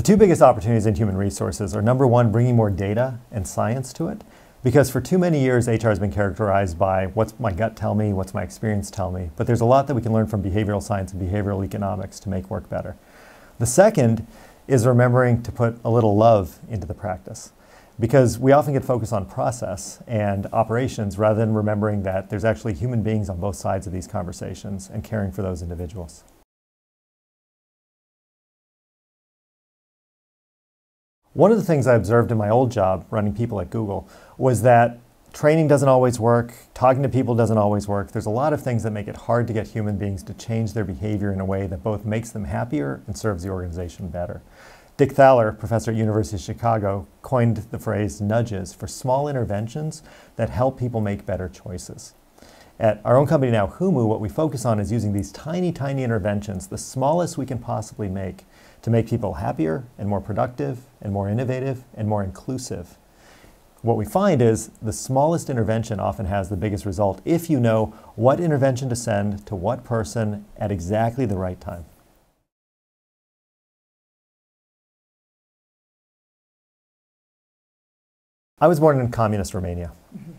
The two biggest opportunities in human resources are number one, bringing more data and science to it. Because for too many years, HR has been characterized by what's my gut tell me, what's my experience tell me. But there's a lot that we can learn from behavioral science and behavioral economics to make work better. The second is remembering to put a little love into the practice. Because we often get focused on process and operations rather than remembering that there's actually human beings on both sides of these conversations and caring for those individuals. One of the things I observed in my old job running people at Google was that training doesn't always work, talking to people doesn't always work. There's a lot of things that make it hard to get human beings to change their behavior in a way that both makes them happier and serves the organization better. Dick Thaler, professor at University of Chicago, coined the phrase nudges for small interventions that help people make better choices. At our own company now, Humu, what we focus on is using these tiny, tiny interventions, the smallest we can possibly make, to make people happier and more productive and more innovative and more inclusive. What we find is the smallest intervention often has the biggest result if you know what intervention to send to what person at exactly the right time. I was born in communist Romania.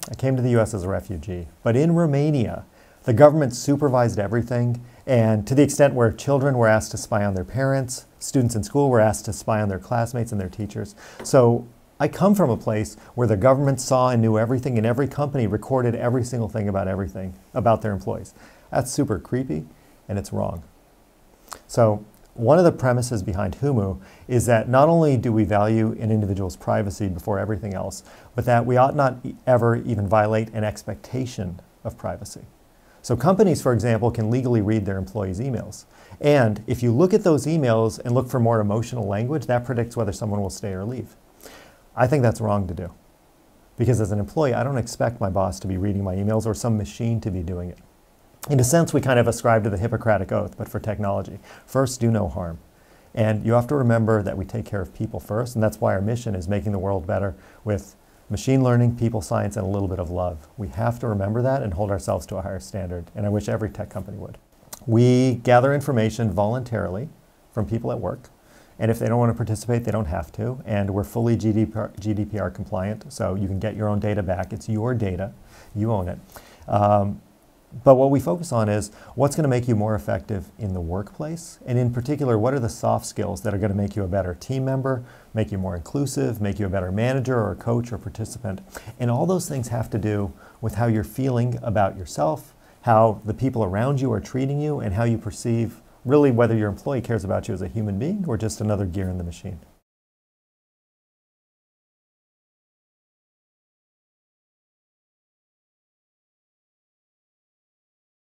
I came to the US as a refugee. But in Romania, the government supervised everything, and to the extent where children were asked to spy on their parents, students in school were asked to spy on their classmates and their teachers. So I come from a place where the government saw and knew everything, and every company recorded every single thing about everything about their employees. That's super creepy, and it's wrong. So one of the premises behind Humu is that not only do we value an individual's privacy before everything else, but that we ought not ever even violate an expectation of privacy. So companies, for example, can legally read their employees' emails. And if you look at those emails and look for more emotional language, that predicts whether someone will stay or leave. I think that's wrong to do. Because as an employee, I don't expect my boss to be reading my emails or some machine to be doing it. In a sense, we kind of ascribe to the Hippocratic Oath, but for technology. First, do no harm. And you have to remember that we take care of people first, and that's why our mission is making the world better with machine learning, people science, and a little bit of love. We have to remember that and hold ourselves to a higher standard, and I wish every tech company would. We gather information voluntarily from people at work, and if they don't want to participate, they don't have to, and we're fully GDPR, GDPR compliant, so you can get your own data back. It's your data, you own it. Um, but what we focus on is what's going to make you more effective in the workplace, and in particular, what are the soft skills that are going to make you a better team member, make you more inclusive, make you a better manager or coach or participant. And all those things have to do with how you're feeling about yourself, how the people around you are treating you, and how you perceive really whether your employee cares about you as a human being or just another gear in the machine.